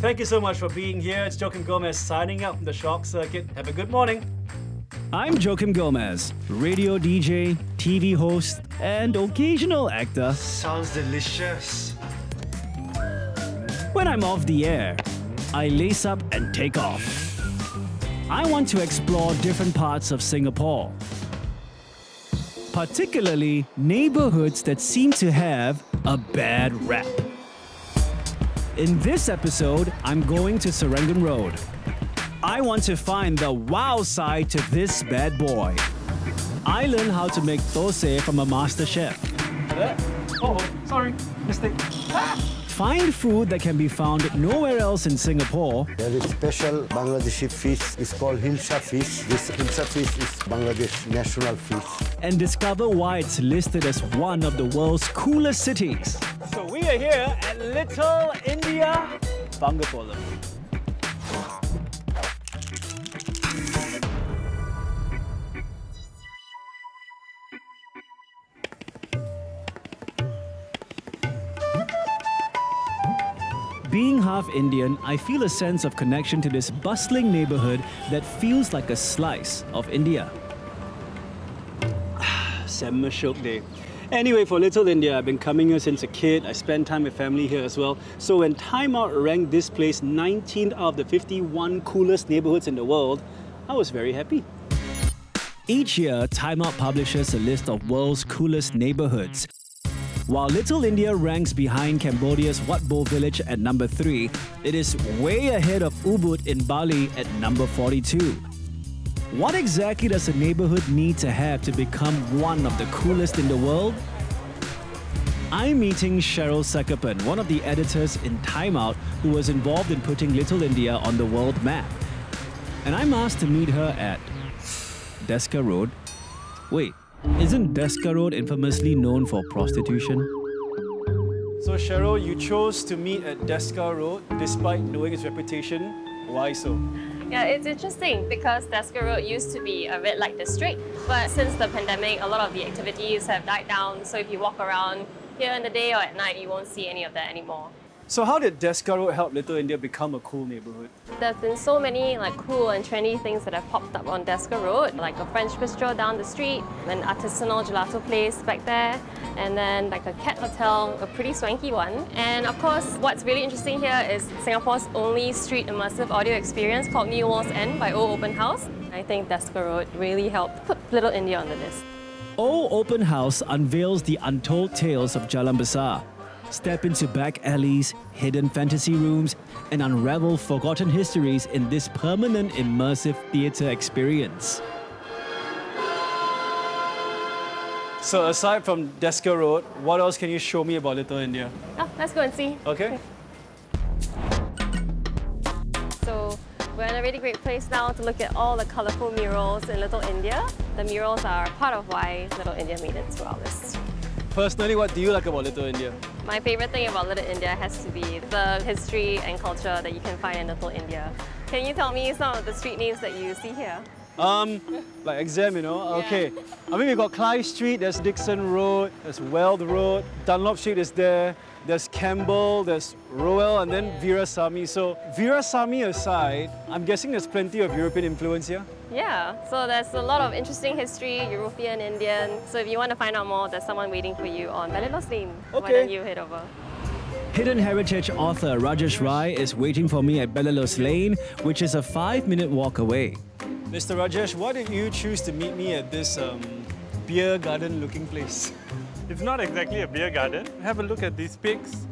Thank you so much for being here. It's Joakim Gomez signing out from the Shock Circuit. Have a good morning. I'm Joakim Gomez, radio DJ, TV host, and occasional actor. Sounds delicious. When I'm off the air, I lace up and take off. I want to explore different parts of Singapore, particularly neighborhoods that seem to have a bad rap. In this episode, I'm going to Serangoon Road. I want to find the wow side to this bad boy. I learned how to make thosai from a master chef. Uh, oh, sorry, mistake. Ah! Find food that can be found nowhere else in Singapore There is special Bangladeshi fish. It's called Hilsa fish. This Hilsa fish is Bangladesh national fish. and discover why it's listed as one of the world's coolest cities. So we are here at Little India, Bangapolam. Half Indian, I feel a sense of connection to this bustling neighborhood that feels like a slice of India. Semma Day. Anyway, for Little India, I've been coming here since a kid. I spend time with family here as well. So when Time Out ranked this place 19th out of the 51 coolest neighborhoods in the world, I was very happy. Each year, Time Out publishes a list of world's coolest neighborhoods. While Little India ranks behind Cambodia's Wat Bo village at number 3, it is way ahead of Ubud in Bali at number 42. What exactly does a neighborhood need to have to become one of the coolest in the world? I'm meeting Cheryl Sekapan, one of the editors in Time Out who was involved in putting Little India on the world map. And I'm asked to meet her at Desker Road. Wait, isn't Desker Road infamously known for prostitution? So Cheryl, you chose to meet at Desker Road despite knowing its reputation. Why so? Yeah, it's interesting because Desker Road used to be a red light district, but since the pandemic, a lot of the activities have died down. So if you walk around here in the day or at night, you won't see any of that anymore. So how did Desker Road help Little India become a cool neighborhood? There's been so many like cool and trendy things that have popped up on Desker Road, like a French bistro down the street, an artisanal gelato place back there, and then like a cat hotel, a pretty swanky one. And of course, what's really interesting here is Singapore's only street immersive audio experience called New World's End by O Open House. I think Desker Road really helped put Little India on the list. O Open House unveils the untold tales of Jalan Besar. Step into back alleys, hidden fantasy rooms, and unravel forgotten histories in this permanent immersive theatre experience. So aside from Desker Road, what else can you show me about Little India? Oh, let's go and see. Okay. So we're in a really great place now to look at all the colourful murals in Little India. The murals are part of why Little India made it to our list. Personally, what do you like about Little India? My favourite thing about Little India has to be the history and culture that you can find in Little India. Can you tell me some of the street names that you see here? Um, like exam, you know? Okay. I mean, we've got Clive Street, there's Dickson Road, there's Weld Road, Dunlop Street is there, there's Campbell, there's Rowell, and then Veerasamy. So, Veerasamy aside, I'm guessing there's plenty of European influence here. Yeah, so there's a lot of interesting history, European, Indian. So if you want to find out more, there's someone waiting for you on Belilios Lane. Why don't you head over? Hidden heritage author Rajesh Rai is waiting for me at Belilios Lane, which is a five minute walk away. Mr. Rajesh, why did you choose to meet me at this um, beer garden looking place? It's not exactly a beer garden. Have a look at these pigs.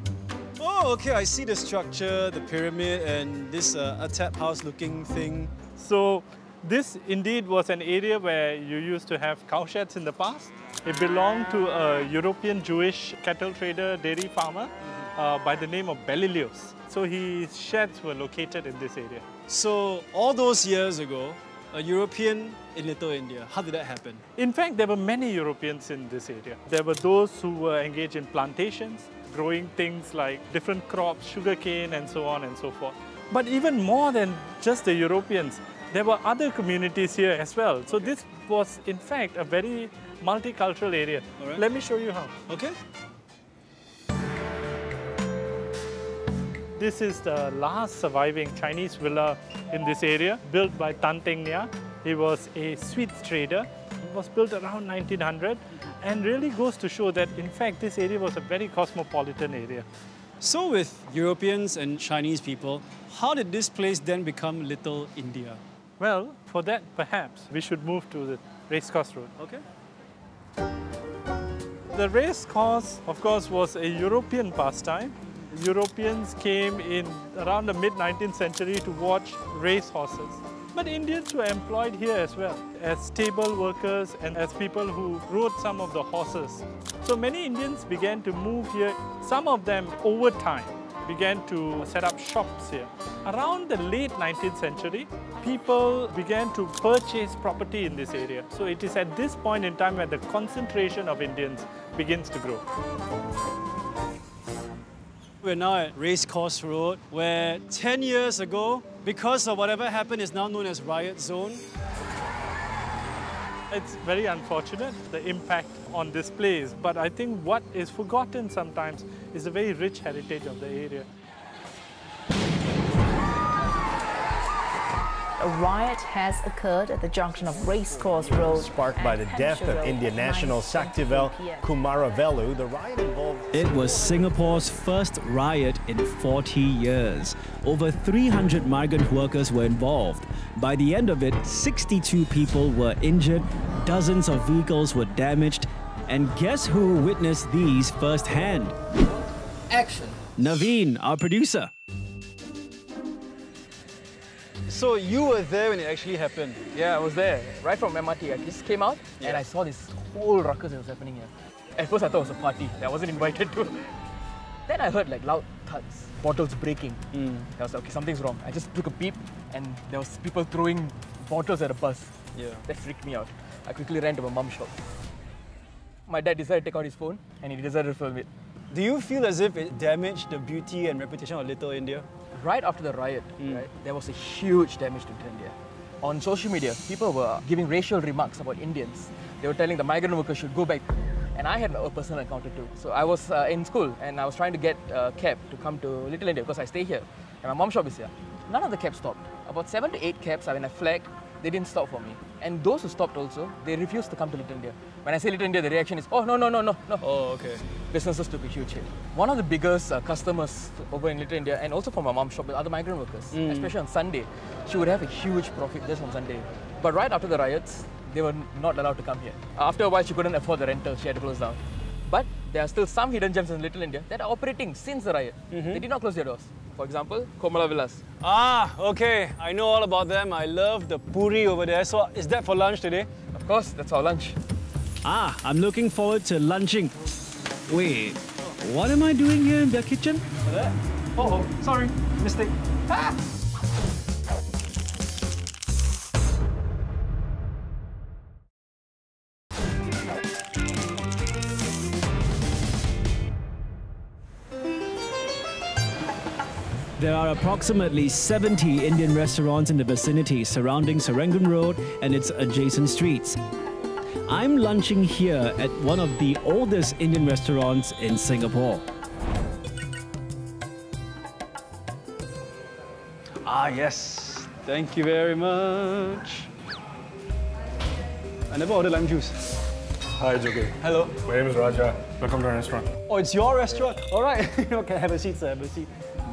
Oh, okay, I see the structure, the pyramid, and this uh, a tap house looking thing. So this indeed was an area where you used to have cow sheds in the past. It belonged to a European Jewish cattle trader, dairy farmer uh, by the name of Belilios. So his sheds were located in this area. So, all those years ago, a European in Little India, how did that happen? In fact, there were many Europeans in this area. There were those who were engaged in plantations, growing things like different crops, sugarcane, and so on and so forth. But even more than just the Europeans, there were other communities here as well. So this was, in fact, a very multicultural area. Right. Let me show you how. Okay. This is the last surviving Chinese villa in this area, built by Tan Teng Niah. He was a sweets trader. It was built around 1900 and really goes to show that, in fact, this area was a very cosmopolitan area. So, with Europeans and Chinese people, how did this place then become Little India? Well, for that, perhaps we should move to the racecourse road. Okay. The race course, of course, was a European pastime. Europeans came in around the mid 19th century to watch race horses. But Indians were employed here as well, as stable workers and as people who rode some of the horses. So many Indians began to move here, some of them over time began to set up shops here. Around the late 19th century, people began to purchase property in this area. So it is at this point in time where the concentration of Indians begins to grow. We're now at Racecourse Road, where 10 years ago, because of whatever happened, is now known as Riot Zone. It's very unfortunate, the impact on this place, but I think what is forgotten sometimes is the very rich heritage of the area. A riot has occurred at the junction of Racecourse Road. Sparked by the death of Road Indian national 9:20 Sakthivel Kumaravelu, the riot involved It was Singapore's first riot in 40 years. Over 300 migrant workers were involved. By the end of it, 62 people were injured, dozens of vehicles were damaged, and guess who witnessed these firsthand? Action. Naveen, our producer. So you were there when it actually happened. Yeah, I was there. Right from MRT, I just came out and I saw this whole ruckus that was happening here. At first I thought it was a party that I wasn't invited to. Then I heard like loud thuds, bottles breaking. Hmm. I was like, okay, something's wrong. I just took a peep and there was people throwing bottles at a bus. Yeah. That freaked me out. I quickly ran to my mum's shop. My dad decided to take out his phone and he decided to film it. Do you feel as if it damaged the beauty and reputation of Little India? right after the riot, hmm. right, there was a huge damage to Little India. On social media, people were giving racial remarks about Indians. They were telling the migrant workers should go back. And I had a personal encounter too. So I was uh, in school and I was trying to get a cab to come to Little India because I stay here. And my mom shop is here. None of the cabs stopped. About seven to eight cabs, I when I flagged, they didn't stop for me. And those who stopped also, they refused to come to Little India. When I say Little India, the reaction is, oh, no, no, no, no, no. Oh, okay. Businesses took a huge hit. One of the biggest uh, customers over in Little India, and also for my mom's shop, with other migrant workers, especially on Sunday, she would have a huge profit just on Sunday. But right after the riots, they were not allowed to come here. After a while, she couldn't afford the rental, she had to close down. But there are still some hidden gems in Little India that are operating since the riot. They did not close their doors. For example, Komala Villas. Ah, okay. I know all about them. I love the puri over there. So is that for lunch today? Of course, that's our lunch. Ah, I'm looking forward to lunching. Wait, what am I doing here in their kitchen? Oh, sorry. Mistake. There are approximately 70 Indian restaurants in the vicinity surrounding Serangoon Road and its adjacent streets. I'm lunching here at one of the oldest Indian restaurants in Singapore. Ah, yes. Thank you very much. I never ordered lime juice. Hi, Jogi. Hello. My name is Raja. Welcome to our restaurant. Oh, it's your restaurant? All right. okay, have a seat, sir. Have a seat.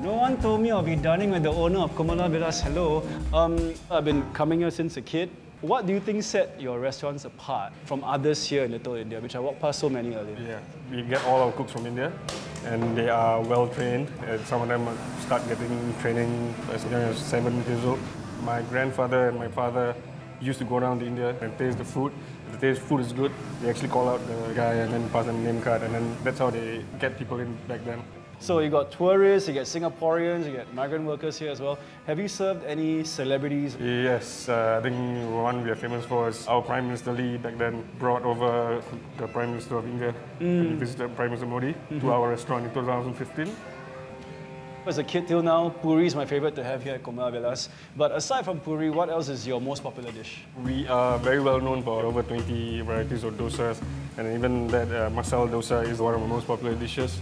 No one told me I'll be dining with the owner of Komala Villas. Hello. Um, I've been coming here since a kid. What do you think set your restaurants apart from others here in Little India, which I walked past so many earlier? Yeah, we get all our cooks from India, and they are well trained. And some of them start getting training as young as seven years old. My grandfather and my father used to go down to India and taste the food. If the taste food is good, they actually call out the guy and then pass them a name card, and then that's how they get people in back then. So you got tourists, you get Singaporeans, you get migrant workers here as well. Have you served any celebrities? Yes, uh, I think one we are famous for is our Prime Minister Lee back then brought over the Prime Minister of India when he visited Prime Minister Modi to our restaurant in 2015. As a kid till now, puri is my favorite to have here at Komala Villas. But aside from puri, what else is your most popular dish? We are very well known for over 20 varieties of dosas, and even that uh, masala dosa is one of our most popular dishes.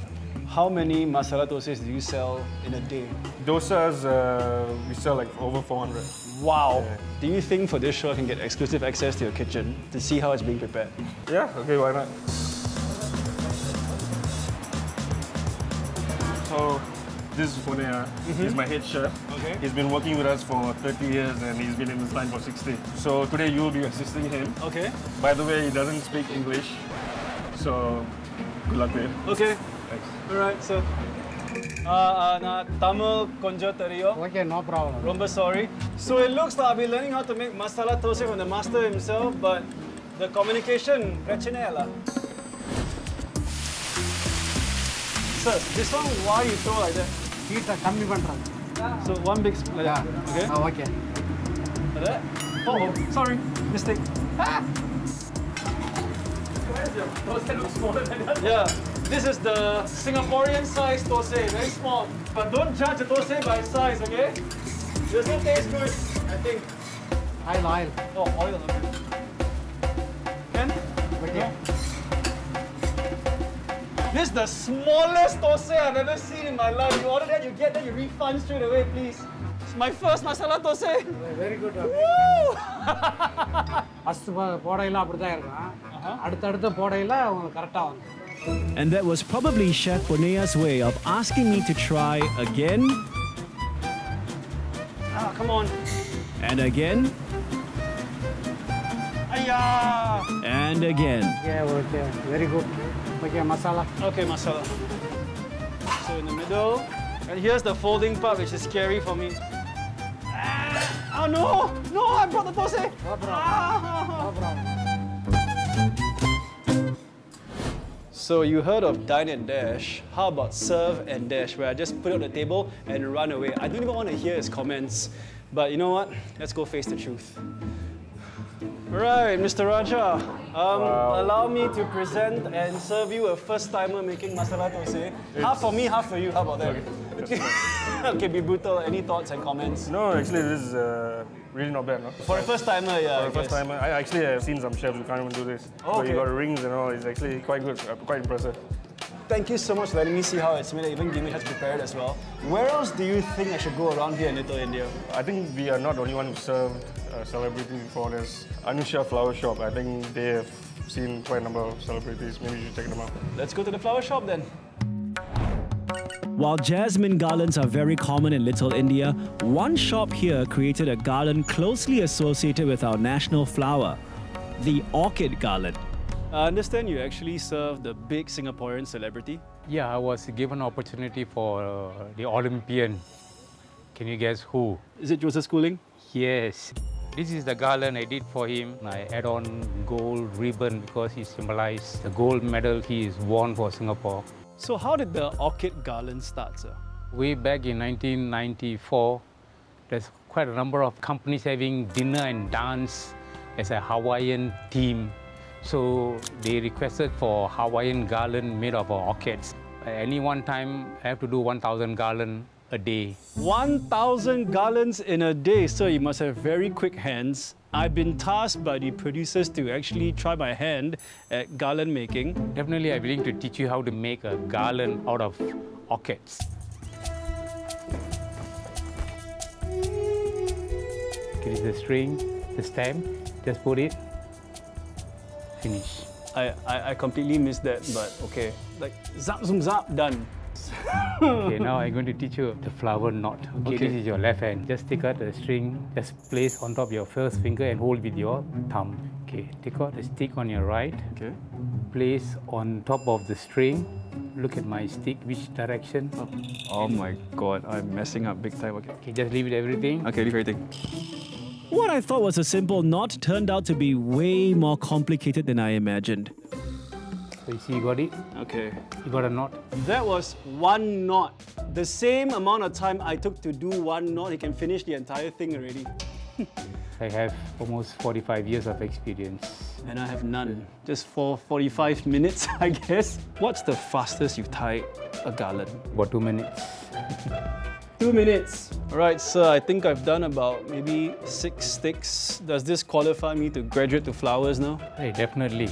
How many masala dosas do you sell in a day? Dosas, uh, we sell like over 400. Wow. Do you think for this show I can get exclusive access to your kitchen to see how it's being prepared? Yeah, okay, why not? So, this is Ponea. He's my head chef. Okay. He's been working with us for 30 years and he's been in this line for 60. So today you'll be assisting him. Okay. By the way, he doesn't speak English. So, good luck him. Okay. Thanks. Alright, so. Uh, uh, na Tamil konja teriyo. Okay, no problem. Rumba sorry. So it looks like I'll be learning how to make masala thosai from the master himself, but the communication, பிரச்சனை lah. Sir, this one, why you throw like that? Heat கம்மி பண்றாங்க. So one big sp- like that. Okay. Ah, okay. Like that. Oh, oh, sorry, mistake. Yeah, this is the Singaporean size thosai, very small. But don't judge a thosai by size, okay? This will taste good, I think. Oil, oil. Oh, oil. Okay. Can? Okay. This is the smallest thosai I've ever seen in my life. You order that, you get that, you refund straight away, please. It's my first masala thosai. Very good. Woo! First போடையில அப்படிதான் இருக்கும் அடுத்தடுத்த போடையில உங்களுக்கு கரெக்டாக வந்து and that was probably Chef Bonilla's way of asking me to try again. Ah, come on. And again. And again. Yeah, okay. Very good. Okay, masala. Okay, masala. So in the middle. And here's the folding part, which is scary for me. Ah, oh, no! No, I brought the dosa! No problem. Ah. ah no problem. So you heard of dine and dash. How about serve and dash, where I just put it on the table and run away? I don't even want to hear his comments. But you know what? Let's go face the truth. Right, Mr. Raja. Um, Allow me to present and serve you a first timer making masala thosai. Half for me, half for you. How about that? Okay. okay, be brutal. Any thoughts and comments? No, actually, this is uh, really not bad, no? For a first timer, yeah. For a first timer, I actually have seen some chefs who can't even do this. Oh, But you got rings and all, it's actually quite good, uh, quite impressive. Thank you so much for letting me see how it's made. Even give me how to prepare it as well. Where else do you think I should go around here in Little India? I think we are not the only one who served uh, celebrities before. There's Anusha Flower Shop. I think they have seen quite a number of celebrities. Maybe you should check them out. Let's go to the flower shop then. While jasmine garlands are very common in Little India, one shop here created a garland closely associated with our national flower, the orchid garland. I understand you actually serve the big Singaporean celebrity. Yeah, I was given opportunity for uh, the Olympian. Can you guess who? Is it Joseph Schooling? Yes. This is the garland I did for him. I add on gold ribbon because he symbolized the gold medal he is won for Singapore. So how did the orchid garland start, sir? Way back in 1994, there's quite a number of companies having dinner and dance as a Hawaiian theme. So they requested for Hawaiian garland made of orchids. At any one time, I have to do 1,000 garland a day. 1,000 gallons in a day, so you must have very quick hands. I've been tasked by the producers to actually try my hand at garland making. Definitely, I'm willing to teach you how to make a garland out of orchids. Here is the string, the stem, just put it, finish. I, I, I completely missed that, but okay. Like, zap, zoom, zap, done. Okay, now I'm going to teach you the flower knot. Okay, Okay. this is your left hand. Just take out the string, just place on top of your first finger and hold with your thumb. Okay, take out the stick on your right. Okay. Place on top of the string. Look at my stick, which direction. Oh, oh my god, I'm messing up big time. Okay. Okay, just leave it everything. Okay, leave everything. What I thought was a simple knot turned out to be way more complicated than I imagined. So you see, you got it? Okay. You got a knot? That was one knot. The same amount of time I took to do one knot, he can finish the entire thing already. I have almost 45 years of experience. And I have none. Just for 45 minutes, I guess. What's the fastest you've tied a garland? About two minutes. Two minutes. All right, sir, I think I've done about maybe six sticks. Does this qualify me to graduate to flowers now? Hey, definitely.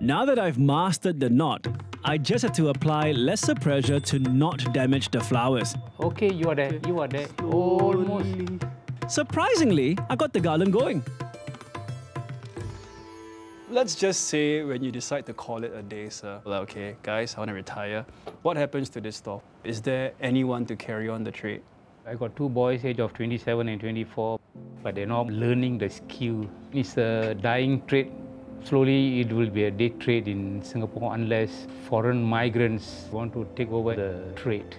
Now that I've mastered the knot, I just had to apply lesser pressure to not damage the flowers. Okay, you are there. You are there. Almost. Surprisingly, I got the garland going. Let's just say when you decide to call it a day, sir, like, okay, guys, I want to retire. What happens to this store? Is there anyone to carry on the trade? I got two boys, age of 27 and 24, but they're not learning the skill. It's a dying trade. Slowly, it will be a dead trade in Singapore unless foreign migrants want to take over the trade.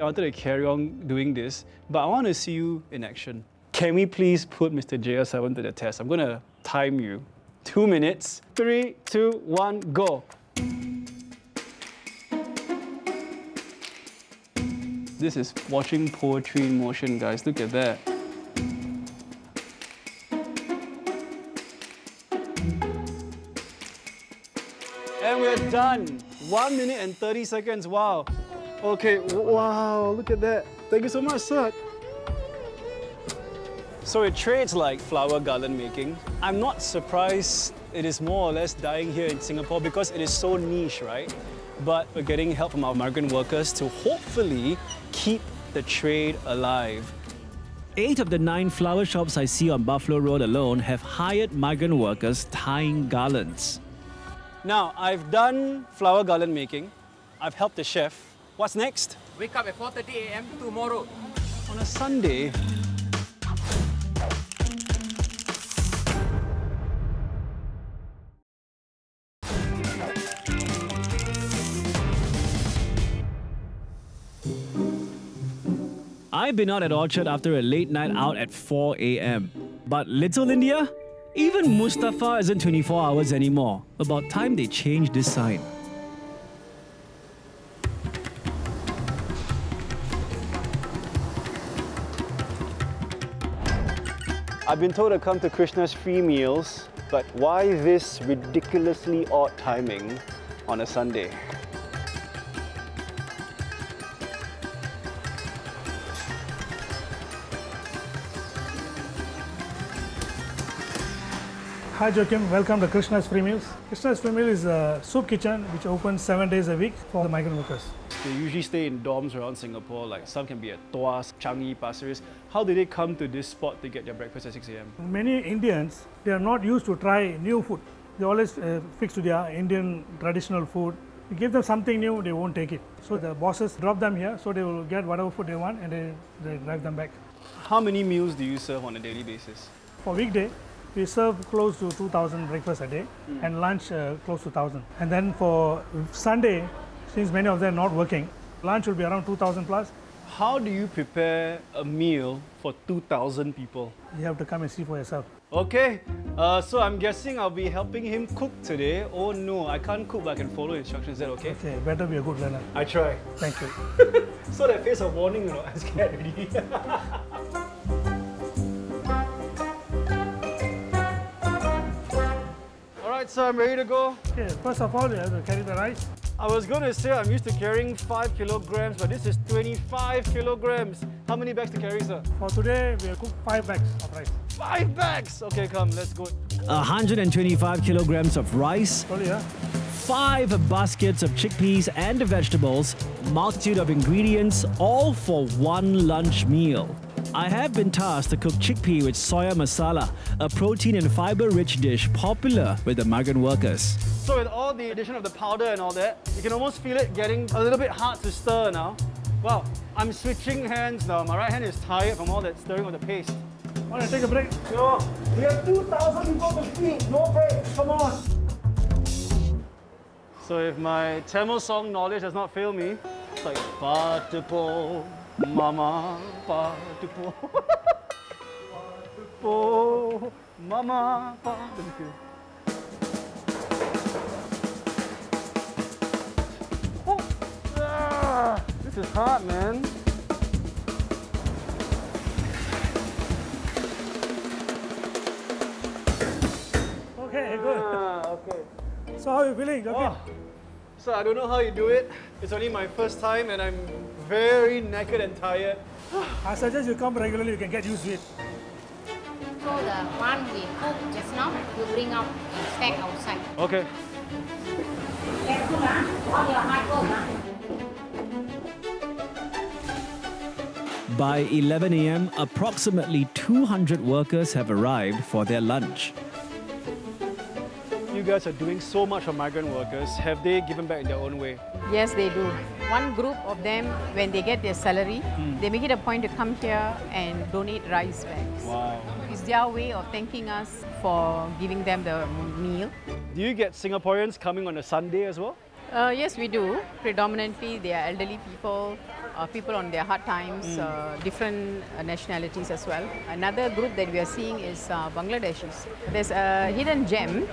I wanted to carry on doing this, but I want to see you in action. Can we please put Mr. JR7 to the test? I'm going to time you. Two minutes. Three, two, one, go. This is watching poetry in motion, guys. Look at that. Done. One minute and 30 seconds. Wow. Okay, wow, look at that. Thank you so much, sir. So it trades like flower garland making. I'm not surprised it is more or less dying here in Singapore because it is so niche, right? But we're getting help from our migrant workers to hopefully keep the trade alive. Eight of the nine flower shops I see on Buffalo Road alone have hired migrant workers tying garlands. Now, I've done flower garland making. I've helped the chef. What's next? Wake up at 4.30 a.m. tomorrow. On a Sunday, I've been out at Orchard after a late night out at 4 a.m. But Little India? Even Mustafa isn't 24 hours anymore. About time they changed this sign. I've been told to come to Krishna's free meals, but why this ridiculously odd timing on a Sunday? Hi Joakim, welcome to Krishna's Free Meals. Krishna's Free Meal is a soup kitchen which opens seven days a week for the migrant workers. They usually stay in dorms around Singapore, like some can be at Tuas, Changi, Pasir Ris. How do they come to this spot to get their breakfast at 6 a.m.? Many Indians, they are not used to try new food. They always uh, fix to their Indian traditional food. You give them something new, they won't take it. So the bosses drop them here, so they will get whatever food they want and they, they drive them back. How many meals do you serve on a daily basis? For weekday, we serve close to 2,000 breakfasts a day Mm. and lunch uh, close to 1,000. And then for Sunday, since many of them are not working, lunch will be around 2,000 plus. How do you prepare a meal for 2,000 people? You have to come and see for yourself. Okay, uh, so I'm guessing I'll be helping him cook today. Oh no, I can't cook, but I can follow instructions. Is that okay? Okay, better be a good learner. I try. Thank you. so that face of warning, you know, I'm scared already. so I'm ready to go. Okay, first of all, you have to carry the rice. I was going to say I'm used to carrying 5 kilograms, but this is 25 kilograms. How many bags to carry, sir? For today, we'll cook five bags of rice. Five bags! Okay, come, let's go. 125 kilograms of rice, Slowly, yeah? five baskets of chickpeas and vegetables, multitude of ingredients, all for one lunch meal. I have been tasked to cook chickpea with soya masala, a protein and fiber-rich dish popular with the migrant workers. So with all the addition of the powder and all that, you can almost feel it getting a little bit hard to stir now. Wow, I'm switching hands now. My right hand is tired from all that stirring of the paste. Want to take a break? No, we have 2,000 people to feed. No break, come on. So if my Tamil song knowledge does not fail me, it's like Patipo, Mama, Mama, Patipo. Oh, ah, this is hot, man. Okay, good. Ah, okay. So how are you feeling, Joakim? Oh. So I don't know how you do it. It's only my first time and I'm very naked and tired. I suggest you come regularly, you can get used to it. So the one we cooked just now, you bring out and stack outside. Okay. By 11 a.m., approximately 200 workers have arrived for their lunch. You guys are doing so much for migrant workers. Have they given back in their own way? Yes, they do. One group of them, when they get their salary, Hmm. they make it a point to come here and donate rice bags. Wow. It's their way of thanking us for giving them the meal. Do you get Singaporeans coming on a Sunday as well? Uh, yes, we do. Predominantly, they are elderly people, uh, people on their hard times, Mm. uh, different uh, nationalities as well. Another group that we are seeing is uh, Bangladeshis. There's a hidden gem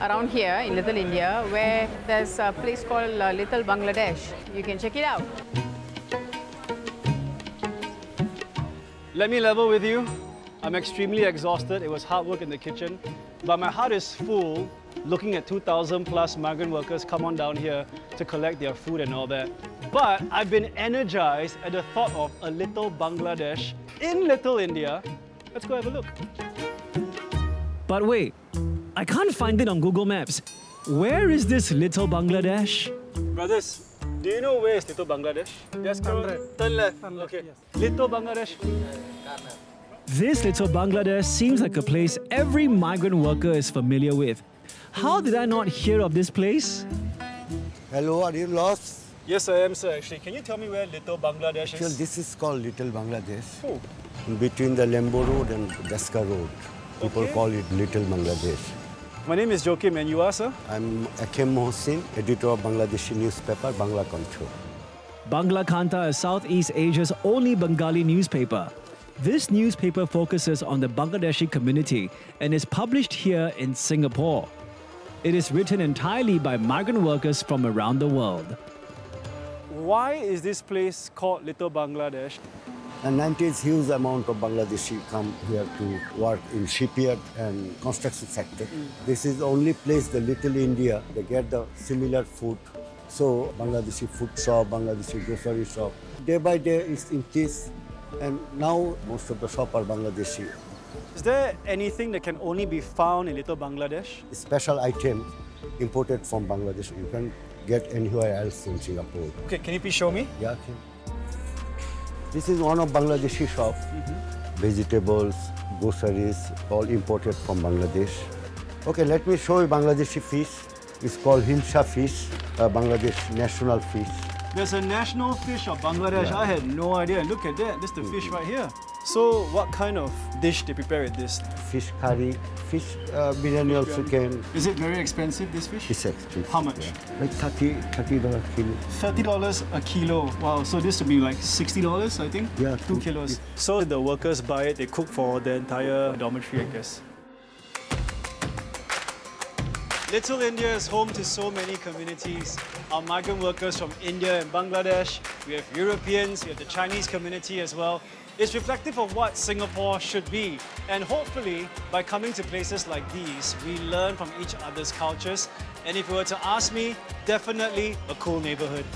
around here in Little India where there's a place called uh, Little Bangladesh. You can check it out. Let me level with you. I'm extremely exhausted. It was hard work in the kitchen. But my heart is full looking at 2,000 plus migrant workers come on down here to collect their food and all that. But I've been energized at the thought of a little Bangladesh in Little India. Let's go have a look. But wait, I can't find it on Google Maps. Where is this little Bangladesh? Brothers, do you know where is Little Bangladesh? Just turn, turn left. okay. Little Bangladesh. This little Bangladesh seems like a place every migrant worker is familiar with. How did I not hear of this place? Hello, are you lost? Yes, I am, sir. Actually, can you tell me where Little Bangladesh Actually, is? this is called Little Bangladesh. Oh. Between the Lembu Road and Desker Road. People Okay. call it Little Bangladesh. My name is Joakim, and you are, sir? I'm AKM Mohsin, editor of Bangladeshi newspaper Banglar Kantha. Banglar Kantha is Southeast Asia's only Bengali newspaper. This newspaper focuses on the Bangladeshi community and is published here in Singapore. It is written entirely by migrant workers from around the world. Why is this place called Little Bangladesh? And 90s huge amount of Bangladeshi come here to work in shipyard and construction sector. Mm. This is the only place, the little India, they get the similar food. So Bangladeshi food shop, Bangladeshi grocery shop. Day by day it's increased and now most of the shop are Bangladeshi. Is there anything that can only be found in Little Bangladesh? A Special item imported from Bangladesh. You can get anywhere else in Singapore. Okay, can you please show me? Yeah, okay. This is one of Bangladeshi shop. Vegetables, groceries, all imported from Bangladesh. Okay, let me show you Bangladeshi fish. It's called Hilsa fish, uh, Bangladesh national fish. There's a national fish of Bangladesh. Yeah. I had no idea. Look at that. This is the fish right here. So, what kind of dish they prepare with this? Fish curry, fish uh, biryani also can. Is it very expensive, this fish? It's expensive. How much? yeah. Like 30 $30 kilo. $30 a kilo. Wow, so this would be like $60, I think? Yeah, Two two- kilos. So the workers buy it, they cook for the entire dormitory, I guess. Little India is home to so many communities. Our migrant workers from India and Bangladesh, we have Europeans, we have the Chinese community as well. It's reflective of what Singapore should be. And hopefully, by coming to places like these, we learn from each other's cultures. And if you were to ask me, definitely a cool neighborhood.